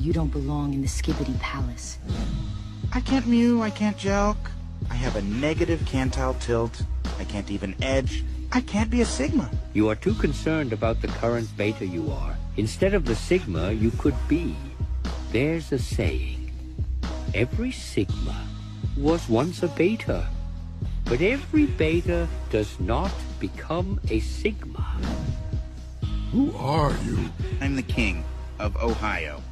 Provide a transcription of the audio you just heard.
You don't belong in the Skibidi Palace. I can't mew, I can't joke. I have a negative canthal tilt. I can't even edge. I can't be a Sigma. You are too concerned about the current beta you are. Instead of the Sigma you could be. There's a saying. Every Sigma was once a beta. But every beta does not become a Sigma. Who are you? I'm the king of Ohio.